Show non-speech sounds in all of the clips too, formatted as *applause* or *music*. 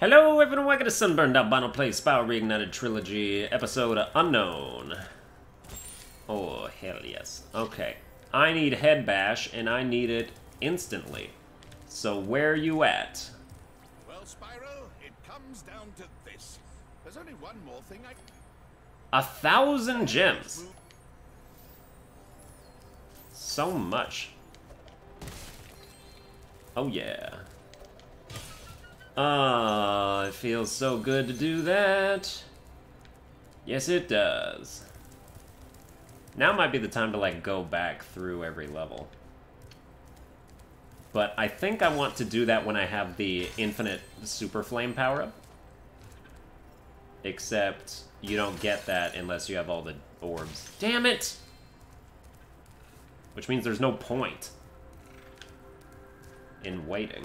Hello, everyone. Welcome to Sunburned Albino Play Spyro Reignited Trilogy, episode Unknown. Oh, hell yes. Okay. I need Head Bash, and I need it instantly. So where are you at? Well, Spyro, it comes down to this. There's only one more thing I... A thousand gems. So much. Oh, yeah. Ah, it feels so good to do that. Yes, it does. Now might be the time to, like, go back through every level. But I think I want to do that when I have the infinite super flame power-up. Except you don't get that unless you have all the orbs. Damn it! Which means there's no point in waiting.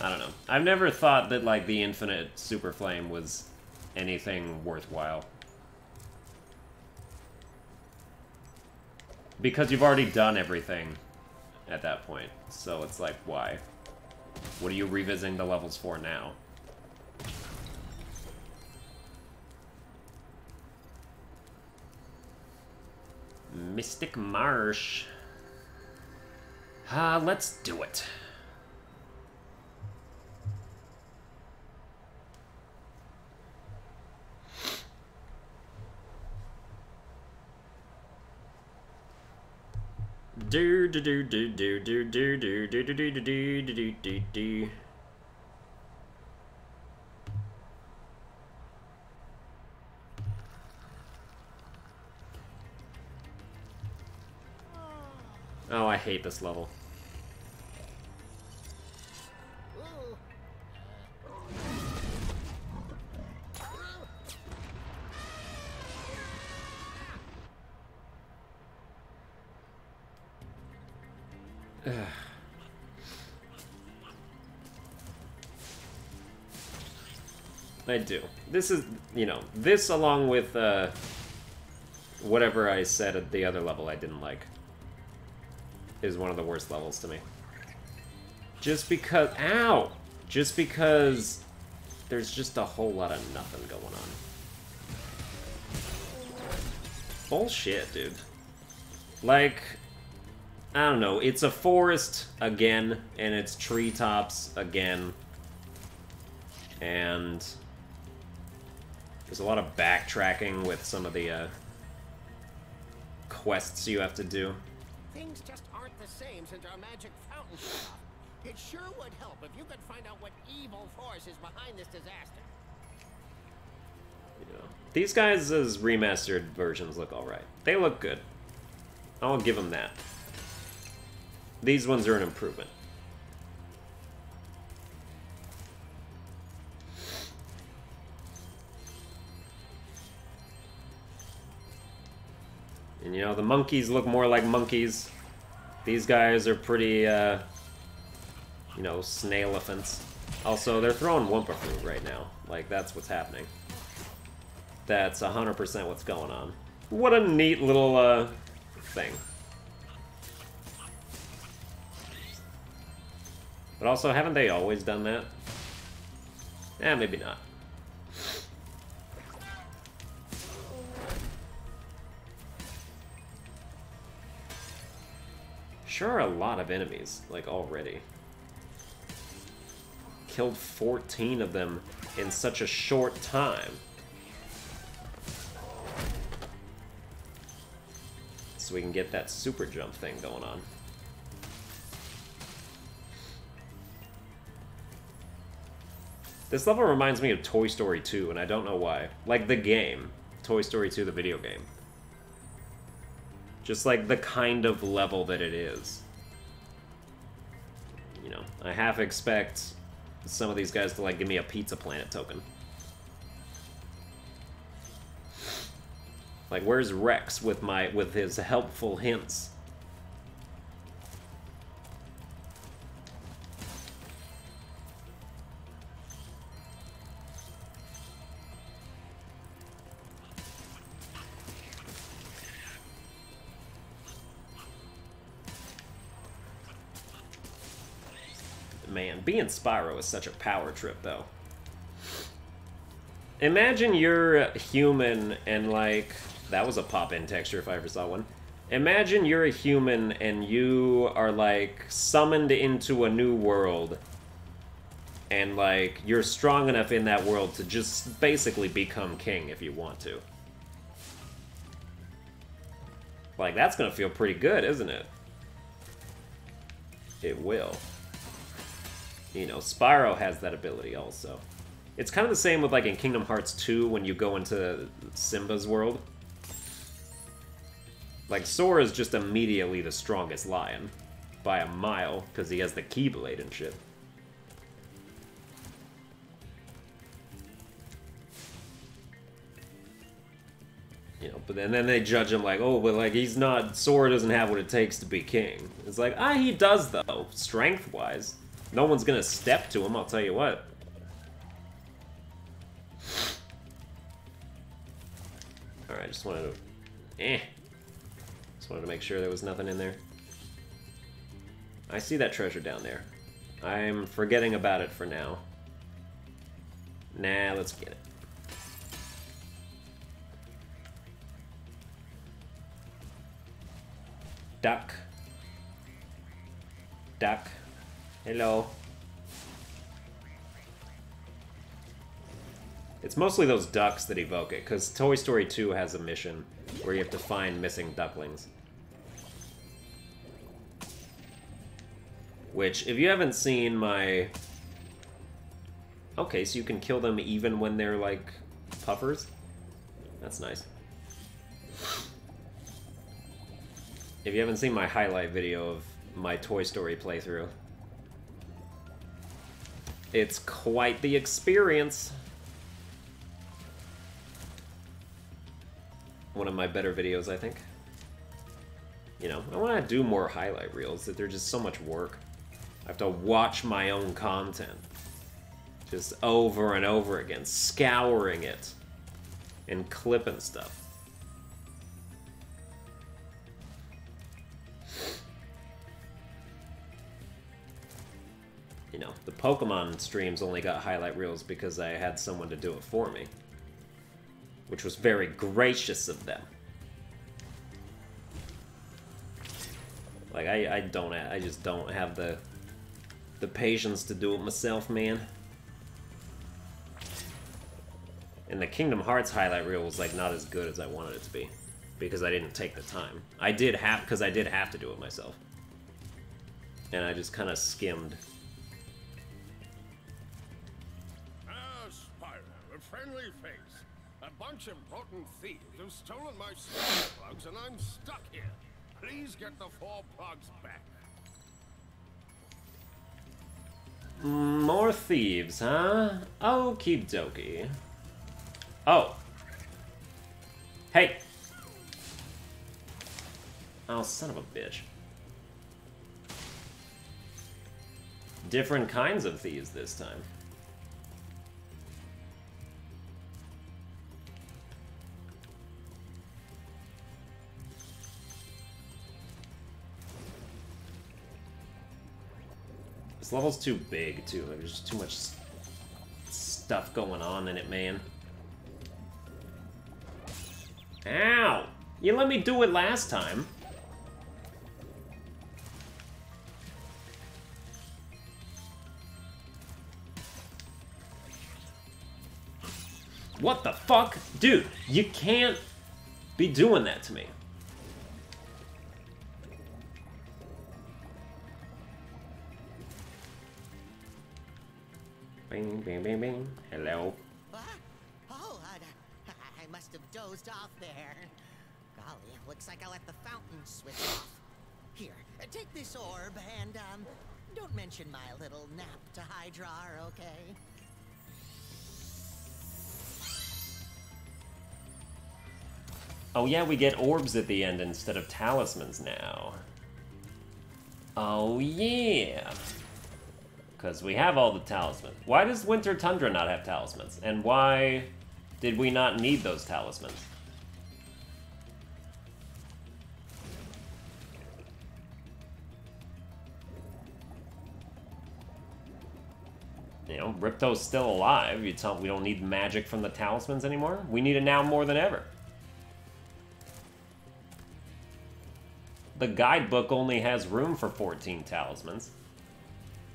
I don't know. I've never thought that, like, the infinite super flame was anything worthwhile. Because you've already done everything at that point. So it's like, why? What are you revisiting the levels for now? Mystic Marsh. Ah, uh, let's do it. Do do do do do do do do do do do do do do do Oh, I hate this level. This is, you know, this along with uh, whatever I said at the other level I didn't like is one of the worst levels to me. Just because, ow! Just because there's just a whole lot of nothing going on. Bullshit, dude. Like, I don't know, it's a forest again, and it's treetops again. And there's a lot of backtracking with some of the uh, quests you have to do. Things just aren't the same since our magic fountain. It sure would help if you could find out what evil force is behind this disaster. You know, these guys' remastered versions look alright. They look good. I'll give them that. These ones are an improvement. You know, the monkeys look more like monkeys. These guys are pretty, uh, you know, snail elephants. Also, they're throwing Wumpa Fruit right now. Like, that's what's happening. That's 100% what's going on. What a neat little, uh, thing. But also, haven't they always done that? Eh, maybe not. Sure a lot of enemies, like, already. Killed 14 of them in such a short time. So we can get that super jump thing going on. This level reminds me of Toy Story 2, and I don't know why. Like, the game. Toy Story 2, the video game. Just like the kind of level that it is. You know, I half expect some of these guys to like give me a Pizza Planet token. Like, where's Rex with my with his helpful hints? Man, being Spyro is such a power trip, though. Imagine you're human and, like... That was a pop-in texture if I ever saw one. Imagine you're a human and you are, like, summoned into a new world. And, like, you're strong enough in that world to just basically become king if you want to. Like, that's gonna feel pretty good, isn't it? It will. You know, Spyro has that ability also. It's kind of the same with, like, in Kingdom Hearts 2 when you go into Simba's world. Like, Sora is just immediately the strongest lion. By a mile, because he has the Keyblade and shit. You know, but then, then they judge him like, oh, but like he's not. Sora doesn't have what it takes to be king. It's like, ah, he does though, strength wise. No one's gonna step to him. I'll tell you what. All right, just wanted to, eh. Just wanted to make sure there was nothing in there. I see that treasure down there. I'm forgetting about it for now. Nah, let's get it. Duck. Duck. Hello. It's mostly those ducks that evoke it, because Toy Story 2 has a mission where you have to find missing ducklings. Which, if you haven't seen my... Okay, so you can kill them even when they're, like, puffers? That's nice. If you haven't seen my highlight video of my Toy Story playthrough, it's quite the experience. One of my better videos, I think. You know, I want to do more highlight reels, that they're just so much work. I have to watch my own content. Just over and over again, scouring it. And clipping stuff. Pokemon streams only got highlight reels because I had someone to do it for me. Which was very gracious of them. Like, I, I don't, I just don't have the, the patience to do it myself, man. And the Kingdom Hearts highlight reel was, like, not as good as I wanted it to be. Because I didn't take the time. I did have, because I did have to do it myself. And I just kind of skimmed bunch of rotten thieves have stolen my spider plugs and I'm stuck here. Please get the four plugs back. More thieves, huh? Okie dokie. Oh. Hey! Oh, son of a bitch. Different kinds of thieves this time. Level's too big, too. There's too much stuff going on in it, man. Ow! You let me do it last time. What the fuck? Dude, you can't be doing that to me. Bing, bing, bing, bing. Hello. Ah, oh, I, I must have dozed off there. Golly, looks like I let the fountain switch off. Here, take this orb and, um, don't mention my little nap to Hydra, okay? Oh yeah, we get orbs at the end instead of talismans now. Oh yeah because we have all the talismans. Why does Winter Tundra not have talismans? And why did we not need those talismans? You know, Ripto's still alive. You tell we don't need magic from the talismans anymore. We need it now more than ever. The guidebook only has room for 14 talismans.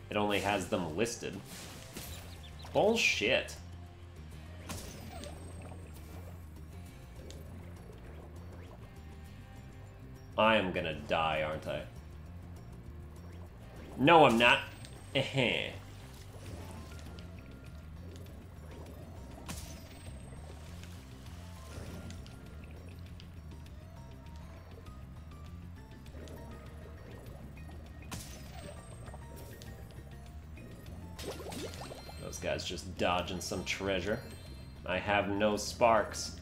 It only has them listed. Bullshit. I am gonna die, aren't I? No, I'm not. *laughs* Eh Those guys just dodging some treasure. I have no sparks.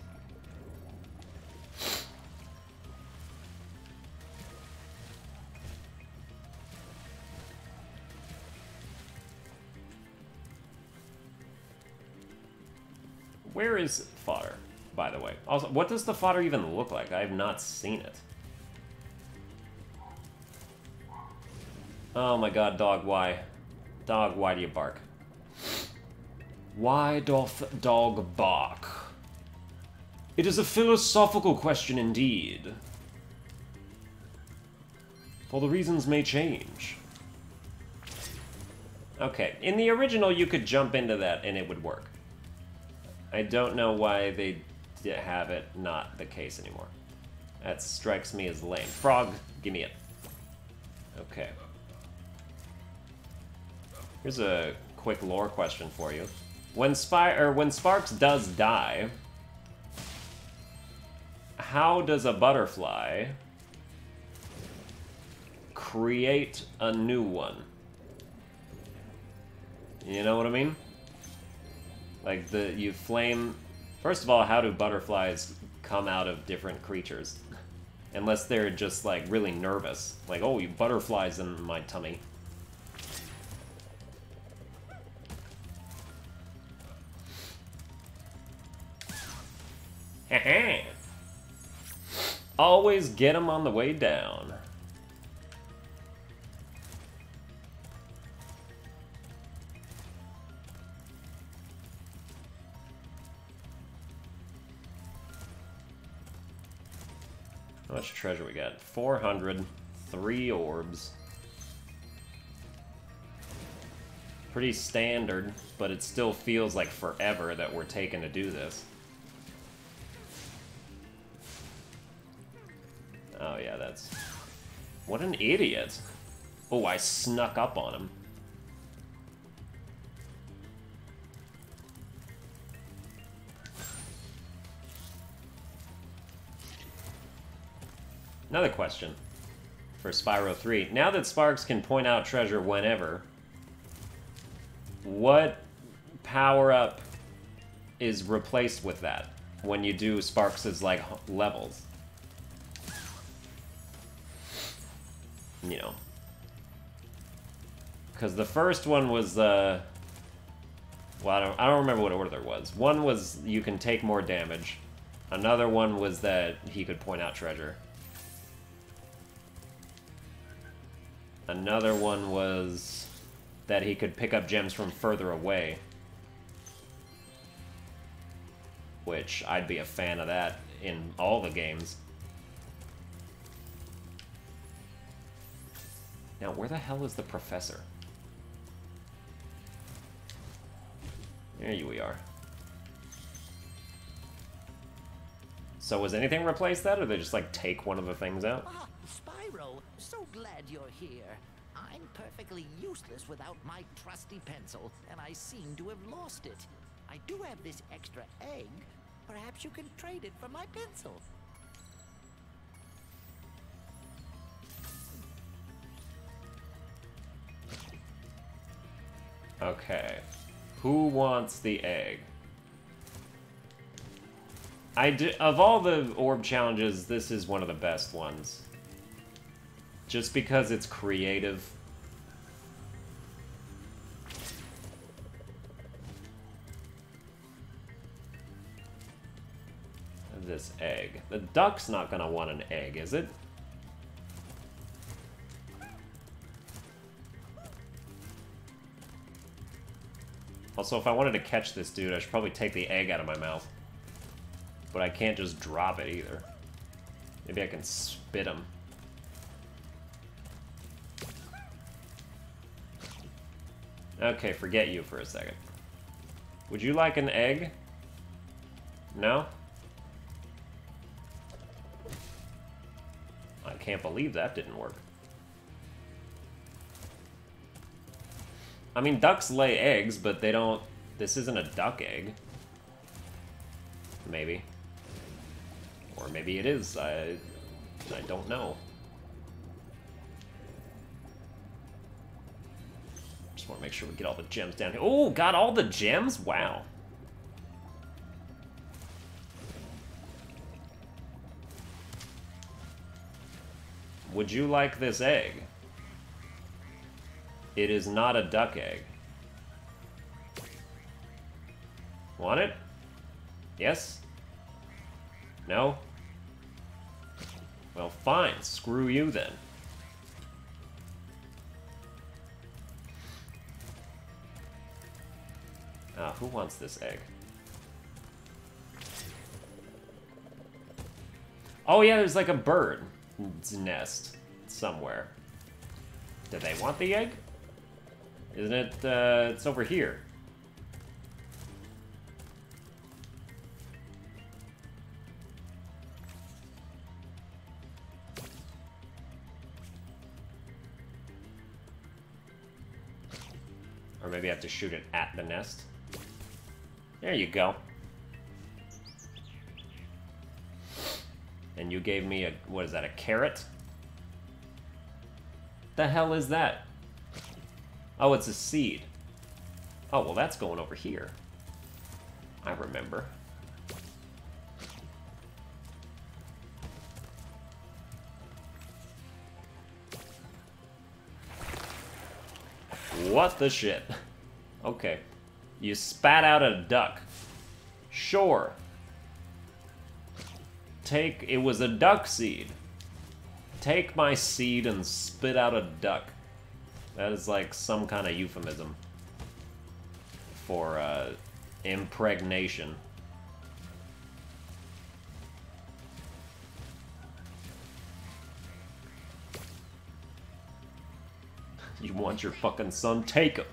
Where is fodder, by the way? Also, what does the fodder even look like? I have not seen it. Oh my god, dog, why? Dog, why do you bark? Why doth dog bark? It is a philosophical question indeed. For the reasons may change. Okay, in the original you could jump into that and it would work. I don't know why they have it not the case anymore. That strikes me as lame. Frog, give me it. Okay. Here's a quick lore question for you. When Spy or when Sparx does die, how does a butterfly create a new one? You know what I mean? Like the you flame. First of all, how do butterflies come out of different creatures? Unless they're just like really nervous, like oh, you butterflies in my tummy. *laughs* Always get them on the way down. How much treasure we got? 400, three orbs. Pretty standard, but it still feels like forever that we're taking to do this. Oh yeah, that's... What an idiot. Oh, I snuck up on him. Another question for Spyro 3. Now that Sparx can point out treasure whenever, what power-up is replaced with that when you do Sparx's, like, levels? You know. Because the first one was, uh... Well, I don't, I don't remember what order there was. One was you can take more damage. Another one was that he could point out treasure. Another one was that he could pick up gems from further away. Which, I'd be a fan of that in all the games. Now, where the hell is the professor? There you we are. So was anything replaced that, or they just, like, take one of the things out? Ah, Spyro, so glad you're here. I'm perfectly useless without my trusty pencil, and I seem to have lost it. I do have this extra egg. Perhaps you can trade it for my pencil. Okay. Who wants the egg? I do, of all the orb challenges, this is one of the best ones. Just because it's creative. This egg. The duck's not gonna want an egg, is it? Also, if I wanted to catch this dude, I should probably take the egg out of my mouth. But I can't just drop it either. Maybe I can spit him. Okay, forget you for a second. Would you like an egg? No? I can't believe that didn't work. I mean, ducks lay eggs, but they don't... This isn't a duck egg. Maybe. Or maybe it is. I, I don't know. Just want to make sure we get all the gems down here. Oh, got all the gems? Wow. Would you like this egg? It is not a duck egg. Want it? Yes? No? Well, fine. Screw you then. Ah, who wants this egg? Oh yeah, there's like a bird nest somewhere. Do they want the egg? Isn't it, uh, it's over here. Or maybe I have to shoot it at the nest. There you go. And you gave me a, what is that, a carrot? The hell is that? Oh, it's a seed. Oh, well that's going over here. I remember. What the shit? Okay. You spat out a duck. Sure. Take, it was a duck seed. Take my seed and spit out a duck. That is like some kind of euphemism for uh, impregnation. *laughs* You want your fucking son? Take him.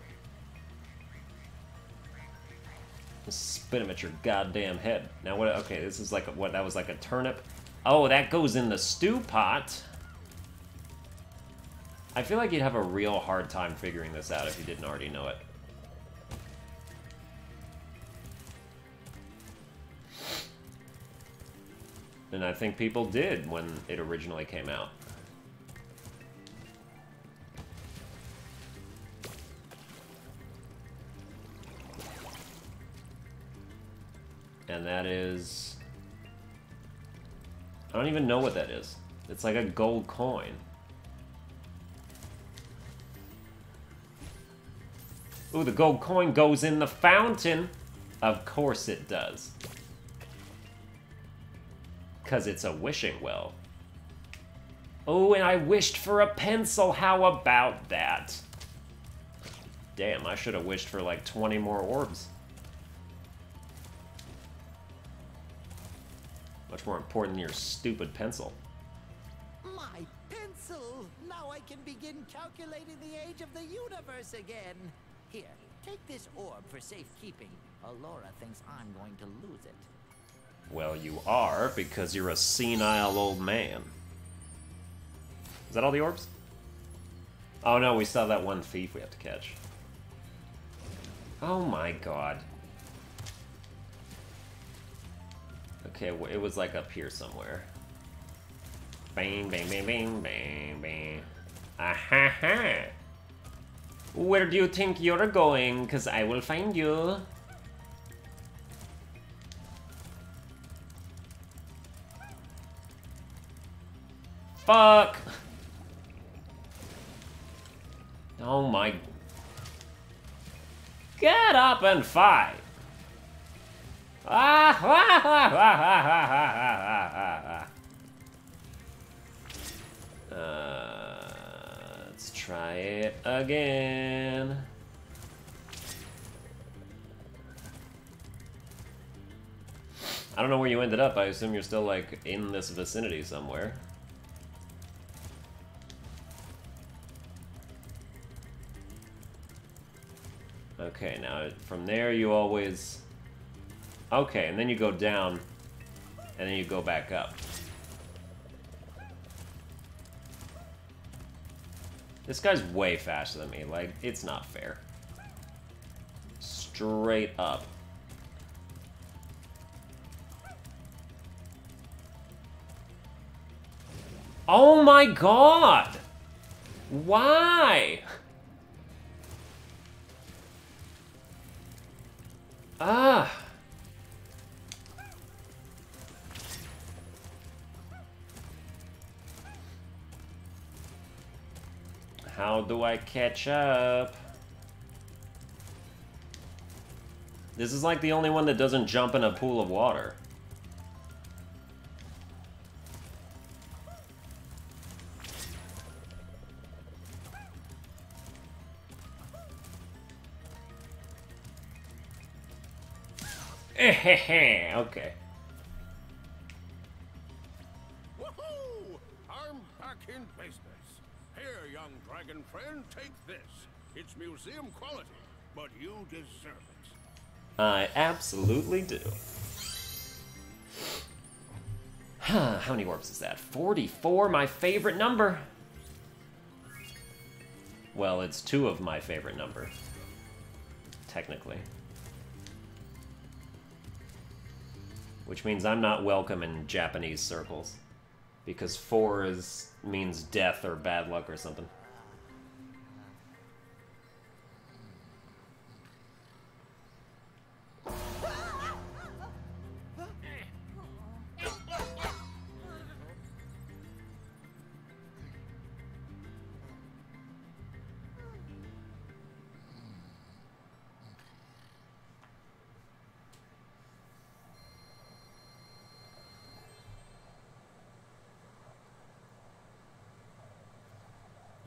Spit him at your goddamn head. Now what? Okay, this is like a, what? That was like a turnip. Oh, that goes in the stew pot. I feel like you'd have a real hard time figuring this out if you didn't already know it. And I think people did when it originally came out. And that is... I don't even know what that is. It's like a gold coin. Ooh, the gold coin goes in the fountain. Of course it does. Because it's a wishing well. Oh, and I wished for a pencil. How about that? Damn, I should have wished for like 20 more orbs. Much more important than your stupid pencil. My pencil! Now I can begin calculating the age of the universe again. Here, take this orb for safekeeping. Elora thinks I'm going to lose it. Well, you are, because you're a senile old man. Is that all the orbs? Oh no, we have that one thief we have to catch. Oh my god. Okay, it was like up here somewhere. Bang, bang, bang, bang, bang, bang. Aha! -ha. Where do you think you're going? Cause I will find you. Fuck! Oh my... Get up and fight! Ah. Uh, try it again. I don't know where you ended up. I assume you're still, like, in this vicinity somewhere. Okay, now from there you always... Okay, and then you go down, and then you go back up. This guy's way faster than me. Like, it's not fair. Straight up. Oh my god! Why? Ah. How do I catch up? This is like the only one that doesn't jump in a pool of water. *laughs* okay. Friend, take this. It's museum quality, but you deserve it. I absolutely do. How many orbs is that? 44, my favorite number. Well, it's two of my favorite number. Technically. Which means I'm not welcome in Japanese circles. Because four is means death or bad luck or something.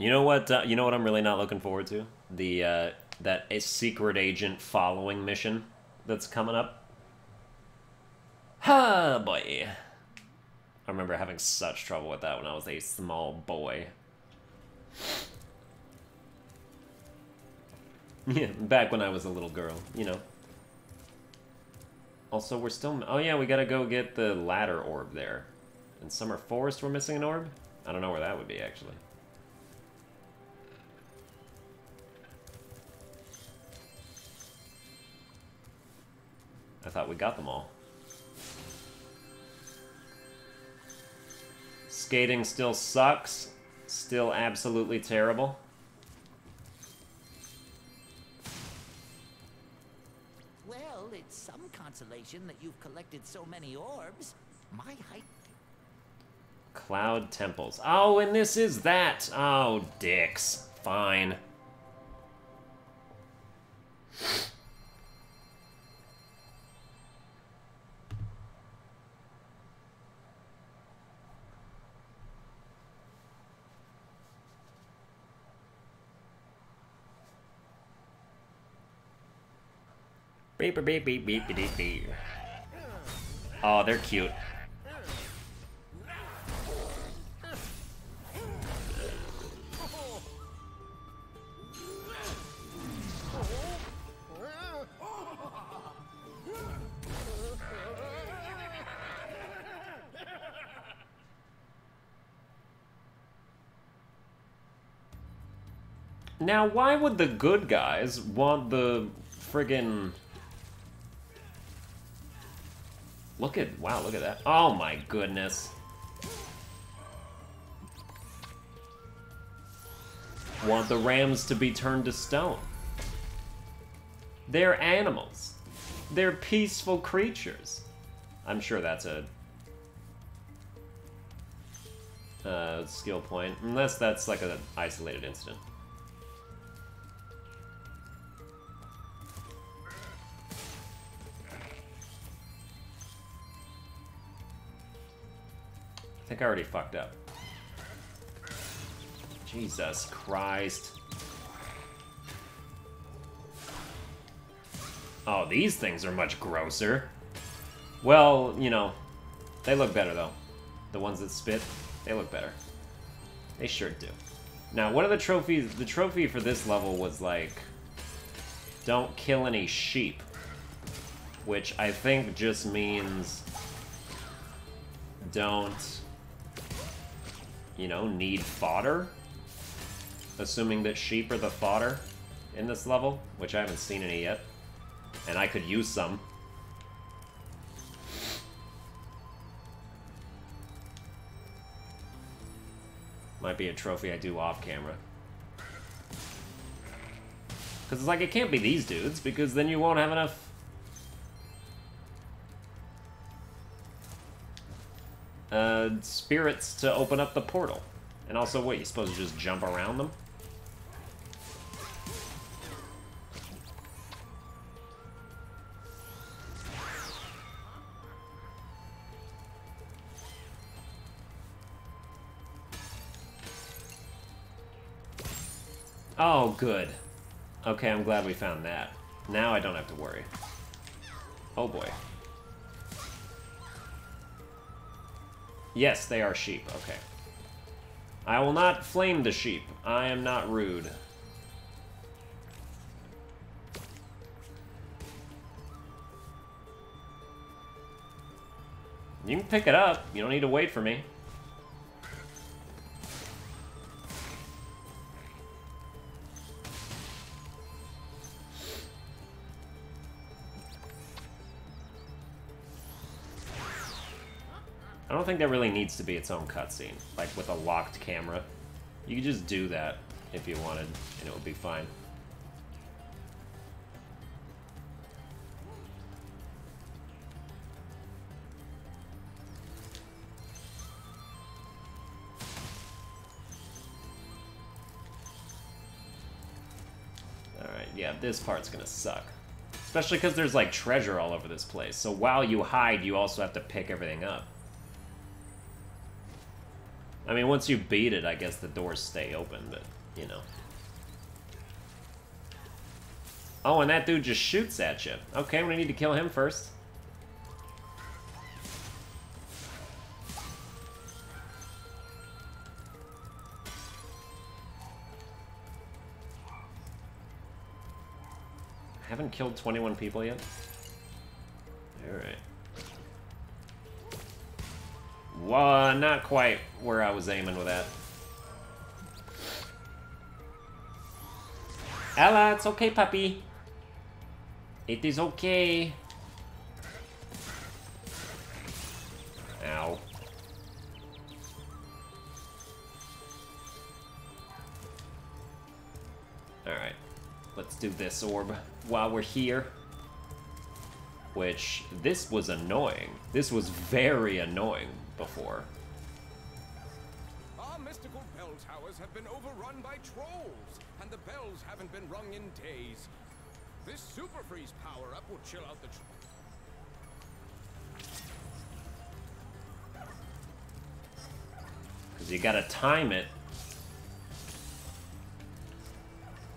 You know what? Uh, you know what I'm really not looking forward to the uh, that a secret agent following mission that's coming up. Ha boy! I remember having such trouble with that when I was a small boy. *laughs* Yeah, back when I was a little girl, you know. Also, we're still... Oh yeah, we gotta go get the ladder orb there. In Summer Forest we're missing an orb? I don't know where that would be, actually. I thought we got them all. Skating still sucks. Still absolutely terrible. Well, it's some consolation that you've collected so many orbs. My height. Cloud temples. Oh, and this is that. Oh, dicks. Fine. Beep beep beep beep beep beep. Oh, they're cute. Now, why would the good guys want the friggin' Look at, wow, look at that. Oh my goodness. Want the rams to be turned to stone. They're animals. They're peaceful creatures. I'm sure that's a uh, skill point, unless that's like an isolated incident. I think I already fucked up. Jesus Christ. Oh, these things are much grosser. Well, you know, they look better though. The ones that spit, they look better. They sure do. Now, one of the trophies, the trophy for this level was like, don't kill any sheep. Which I think just means don't, you know, need fodder. Assuming that sheep are the fodder in this level, which I haven't seen any yet. And I could use some. Might be a trophy I do off camera. Because it's like, it can't be these dudes, because then you won't have enough... Uh, spirits to open up the portal. And also, what, you supposed to just jump around them? Oh, good. Okay, I'm glad we found that. Now I don't have to worry. Oh boy. Yes, they are sheep. Okay. I will not flame the sheep. I am not rude. You can pick it up. You don't need to wait for me. Think that really needs to be its own cutscene, like with a locked camera. You could just do that if you wanted, and it would be fine. Alright, yeah, this part's gonna suck. Especially because there's, like, treasure all over this place. So while you hide, you also have to pick everything up. I mean, once you beat it, I guess the doors stay open, but, you know. Oh, and that dude just shoots at you. Okay, we need to kill him first. I haven't killed 21 people yet. Alright. Well, not quite where I was aiming with that. Ella, it's okay, puppy. It is okay. Ow. Alright. Let's do this orb while we're here. Which, this was annoying. This was very annoying before. Towers have been overrun by trolls, and the bells haven't been rung in days. This super freeze power up will chill out the. Because you gotta time it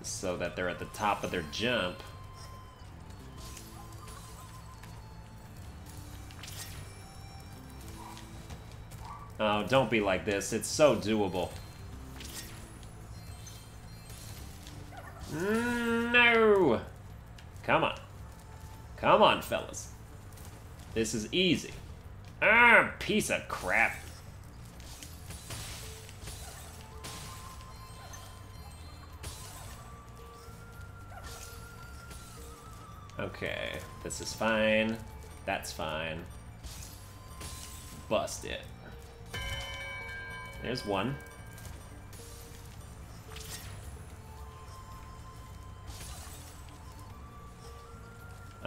so that they're at the top of their jump. Oh, don't be like this. It's so doable. Fellas. This is easy. Ah, piece of crap. Okay, this is fine. That's fine. Bust it. There's one.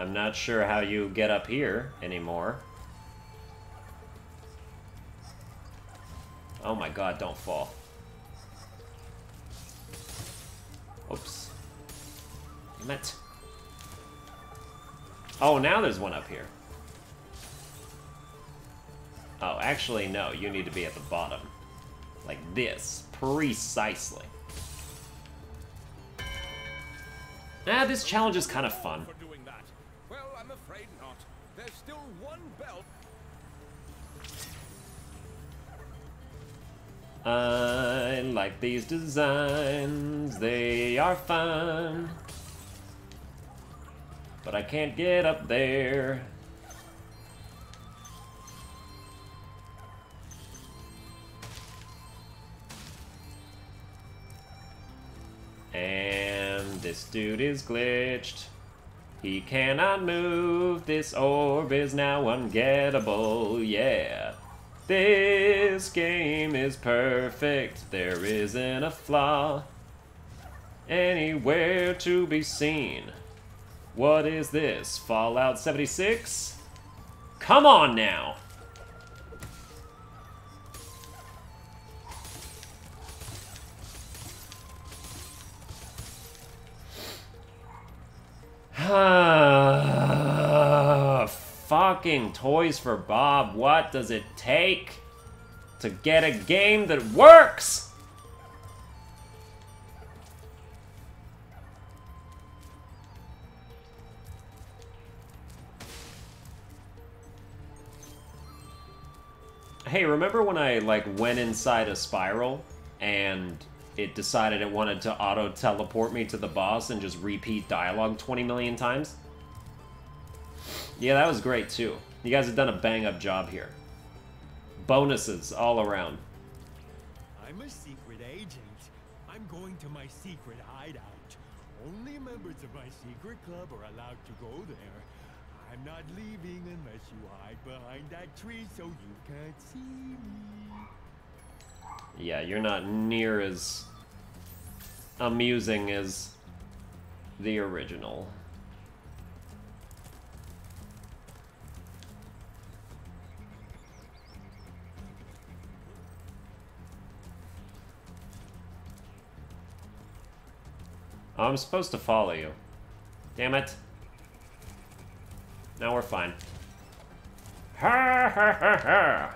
I'm not sure how you get up here anymore. Oh my god, don't fall. Oops. Damn it. Oh, now there's one up here. Oh, actually, no. You need to be at the bottom. Like this. Precisely. Ah, this challenge is kind of fun. Well, I'm afraid not. There's still one belt. I like these designs, they are fun. But I can't get up there. And this dude is glitched. He cannot move. This orb is now ungettable. Yeah. This game is perfect. There isn't a flaw anywhere to be seen. What is this? Fallout 76? Come on now! *sighs* Fucking Toys for Bob, what does it take to get a game that works? Hey, remember when I, like, went inside a spiral and it decided it wanted to auto-teleport me to the boss and just repeat dialogue 20 million times? Yeah, that was great, too. You guys have done a bang-up job here. Bonuses all around. I'm a secret agent. I'm going to my secret hideout. Only members of my secret club are allowed to go there. I'm not leaving unless you hide behind that tree so you can't see me. Yeah, you're not near as amusing as the original. I'm supposed to follow you. Damn it. Now we're fine. Ha ha ha ha!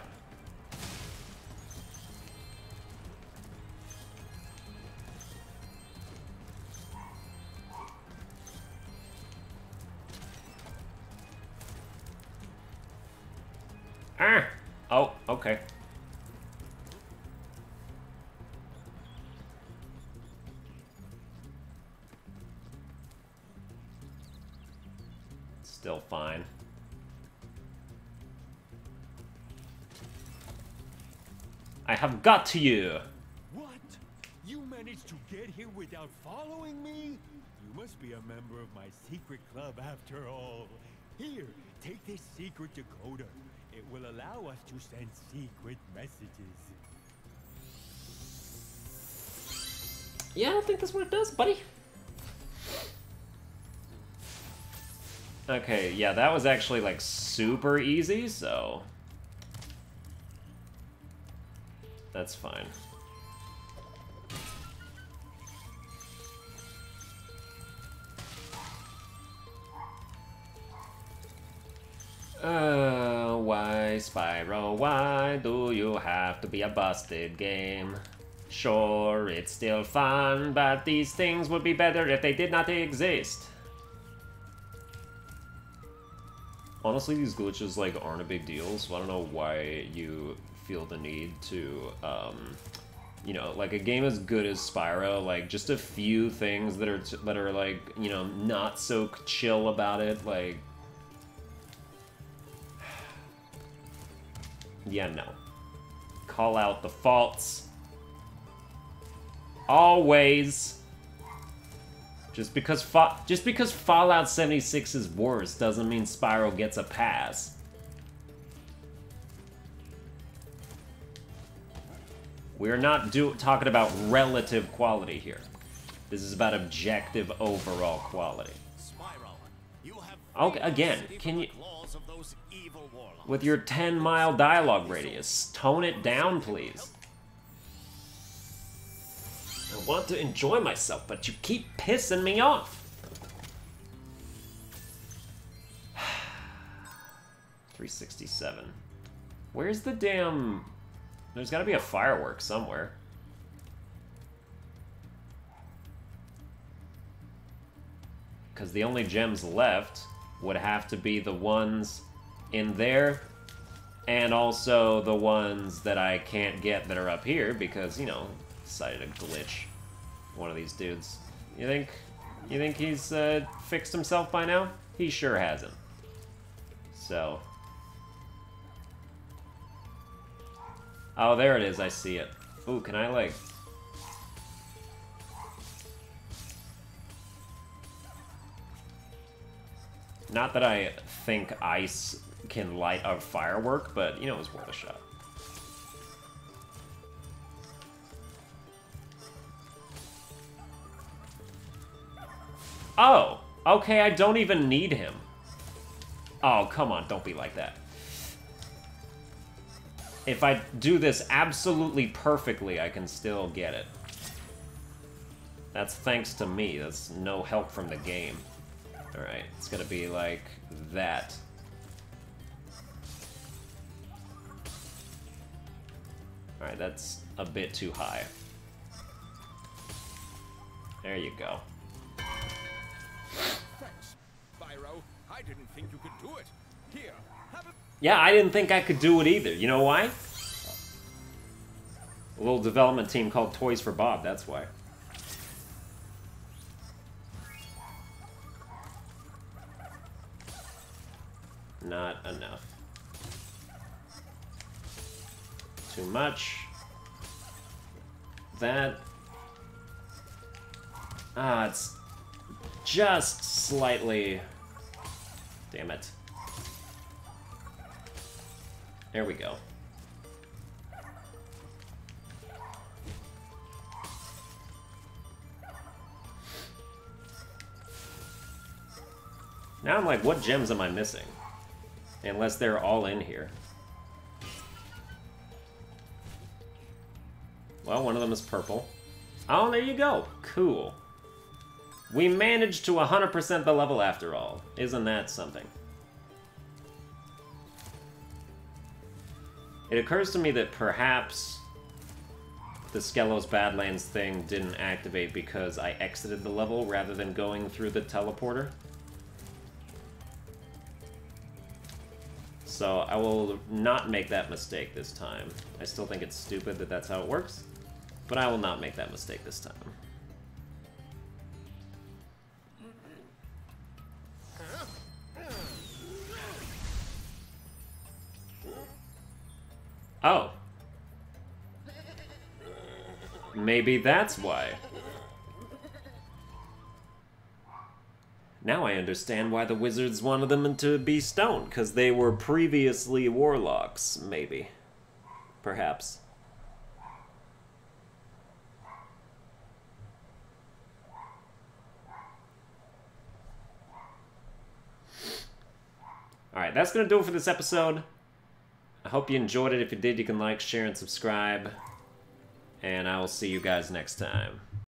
Ah! Oh, okay. Still fine. I have got to you! What? You managed to get here without following me? You must be a member of my secret club after all. Here, take this secret decoder. It will allow us to send secret messages. Yeah, I don't think that's what it does, buddy. Okay, yeah, that was actually, like, super easy, so... That's fine. Why do you have to be a busted game? Sure, it's still fun, but these things would be better if they did not exist. Honestly, these glitches, like, aren't a big deal, so I don't know why you feel the need to, um, you know, like a game as good as Spyro, like just a few things that are that are like, you know, not so chill about it, like. Yeah, no. Call out the faults. Always. Just because Fa just because Fallout 76 is worse doesn't mean Spyro gets a pass. We're not do talking about relative quality here. This is about objective overall quality. Okay, again, can you... With your 10 mile dialogue radius, tone it down, please. I want to enjoy myself, but you keep pissing me off. *sighs* 367. Where's the damn there's gotta be a firework somewhere. Because the only gems left would have to be the ones in there, and also the ones that I can't get that are up here because, you know, decided to glitch one of these dudes. You think, you think he's uh, fixed himself by now? He sure hasn't. So. Oh, there it is. I see it. Ooh, can I, like... Not that I think ice can light a firework, but, you know, it was worth a shot. Oh, okay, I don't even need him. Oh, come on, don't be like that. If I do this absolutely perfectly, I can still get it. That's thanks to me. That's no help from the game. Alright, it's gonna be like that. Alright, that's a bit too high. There you go. Thanks. I didn't think you could do it. Here, have a... Yeah, I didn't think I could do it either. You know why? A little development team called Toys for Bob, that's why. Not enough. Too much. That... Ah, it's just slightly... Damn it. There we go. Now I'm like, what gems am I missing? Unless they're all in here. Well, one of them is purple. Oh, there you go. Cool. We managed to 100% the level after all. Isn't that something? It occurs to me that perhaps the Skelos Badlands thing didn't activate because I exited the level rather than going through the teleporter. So I will not make that mistake this time. I still think it's stupid that that's how it works, but I will not make that mistake this time. Oh. Maybe that's why. Now I understand why the wizards wanted them to be stoned, because they were previously warlocks, maybe. Perhaps. Alright, that's going to do it for this episode. I hope you enjoyed it. If you did, you can like, share, and subscribe. And I will see you guys next time.